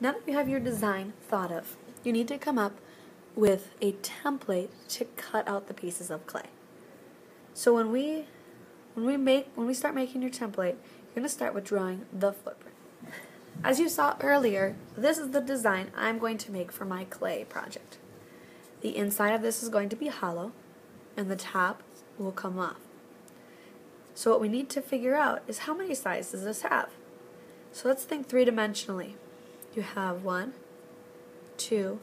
Now that you have your design thought of, you need to come up with a template to cut out the pieces of clay. So when we when we make when we start making your template, you're going to start with drawing the footprint. As you saw earlier, this is the design I'm going to make for my clay project. The inside of this is going to be hollow and the top will come off. So what we need to figure out is how many sides does this have? So let's think three-dimensionally. You have one, two,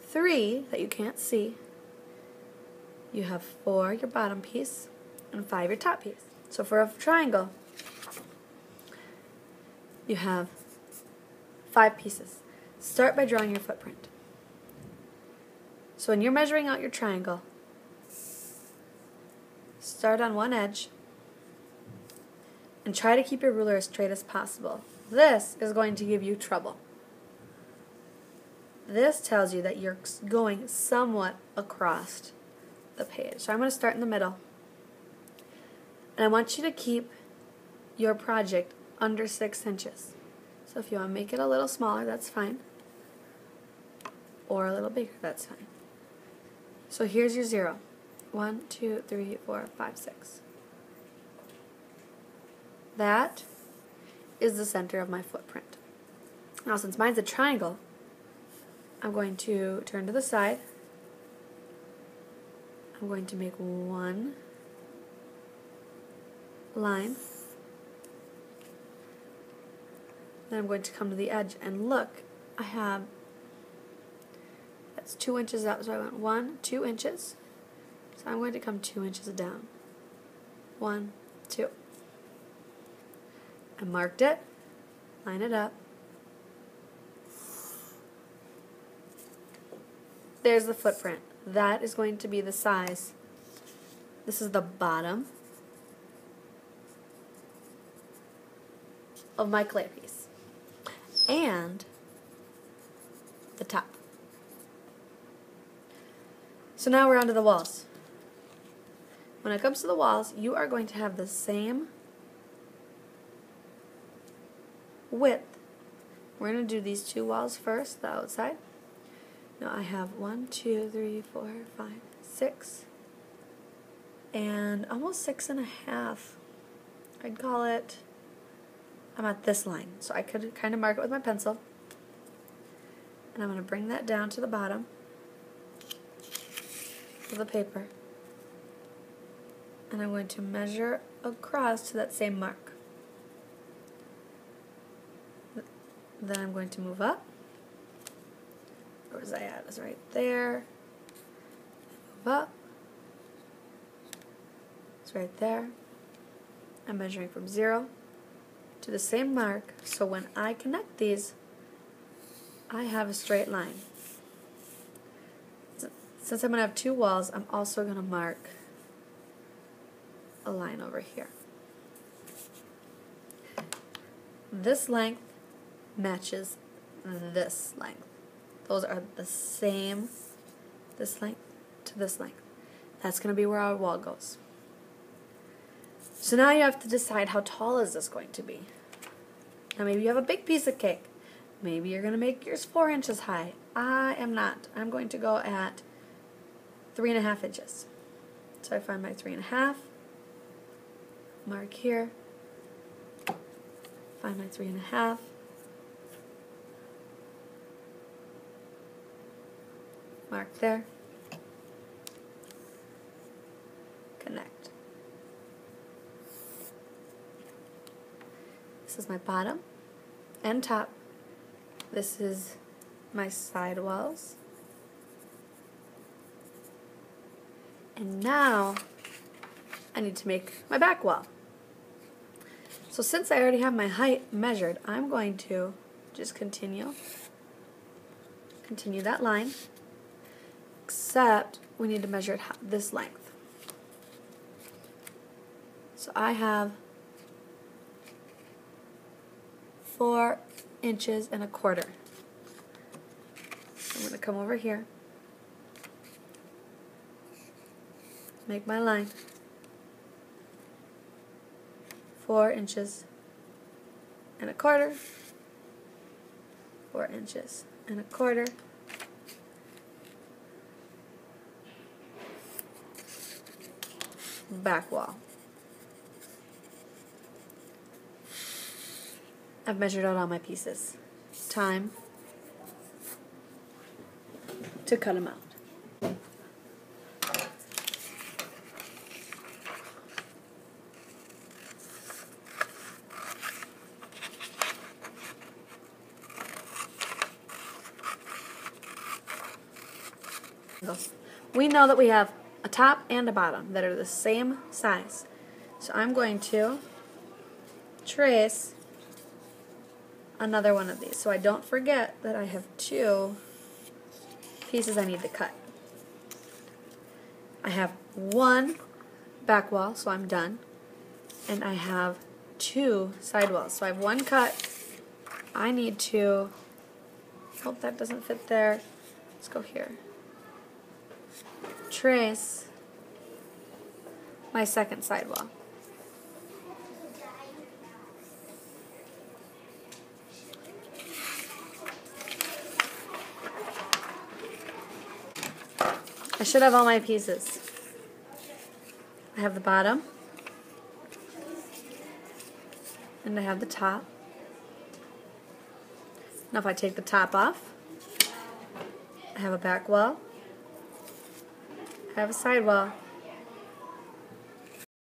three that you can't see. You have four, your bottom piece, and five, your top piece. So for a triangle, you have five pieces. Start by drawing your footprint. So when you're measuring out your triangle, start on one edge and try to keep your ruler as straight as possible. This is going to give you trouble. This tells you that you're going somewhat across the page. So I'm going to start in the middle. And I want you to keep your project under 6 inches. So if you want to make it a little smaller, that's fine. Or a little bigger, that's fine. So here's your zero. One, two, three, four, five, six. That is the center of my footprint. Now since mine's a triangle, I'm going to turn to the side. I'm going to make one line. Then I'm going to come to the edge and look, I have, that's two inches up, so I went one, two inches. So I'm going to come two inches down. One, two. I marked it, line it up. There's the footprint. That is going to be the size. This is the bottom of my clay piece. And the top. So now we're onto the walls. When it comes to the walls, you are going to have the same width. We're going to do these two walls first, the outside. Now I have one, two, three, four, five, six, and almost six and a half. I'd call it, I'm at this line, so I could kind of mark it with my pencil. And I'm going to bring that down to the bottom of the paper. And I'm going to measure across to that same mark. Then I'm going to move up. Where's I at? It's right there. Move up. It's right there. I'm measuring from zero to the same mark, so when I connect these, I have a straight line. Since I'm going to have two walls, I'm also going to mark a line over here. This length matches this length. Those are the same, this length to this length. That's going to be where our wall goes. So now you have to decide how tall is this going to be. Now maybe you have a big piece of cake. Maybe you're going to make yours four inches high. I am not. I'm going to go at three and a half inches. So I find my three and a half, mark here, find my three and a half, mark there, connect. This is my bottom and top. This is my side walls. And now I need to make my back wall. So since I already have my height measured, I'm going to just continue, continue that line, except we need to measure it this length. So I have four inches and a quarter. I'm going to come over here, make my line. four inches and a quarter, four inches and a quarter. Back wall. I've measured out all my pieces. Time to cut them out. We know that we have a top and a bottom that are the same size. So I'm going to trace another one of these so I don't forget that I have two pieces I need to cut. I have one back wall, so I'm done, and I have two side walls. So I have one cut. I need to, hope that doesn't fit there. Let's go here. Trace my second sidewall. I should have all my pieces. I have the bottom. And I have the top. Now if I take the top off, I have a back wall. Have a side wall.